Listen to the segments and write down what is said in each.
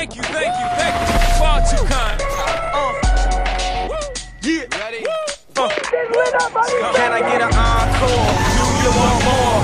Thank you, thank you, thank you. Far too kind. Uh, yeah. Ready? Uh. Can I get an encore? Do you want more?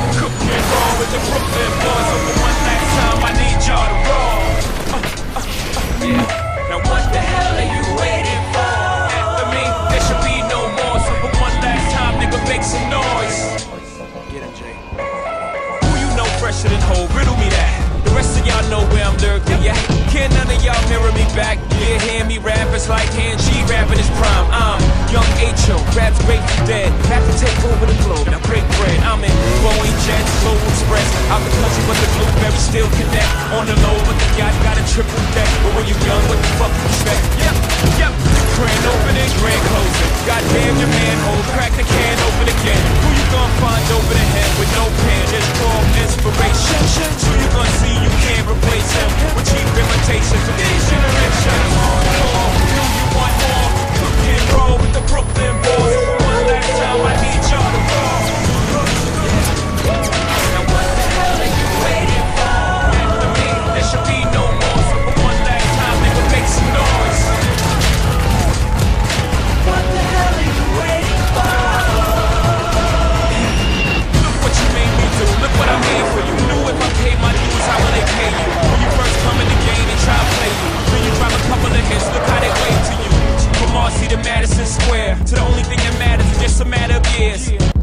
rapper's like hand G rapping his prime. I'm young H.O. Rap's grateful dead. Have to take over the globe. Now break bread. I'm in Boeing jets, Global Express. Out the country, but the blueberries still connect. On the low, but the yacht got a triple deck. But when you young, Madison Square. To the only thing that matters is just a matter of years.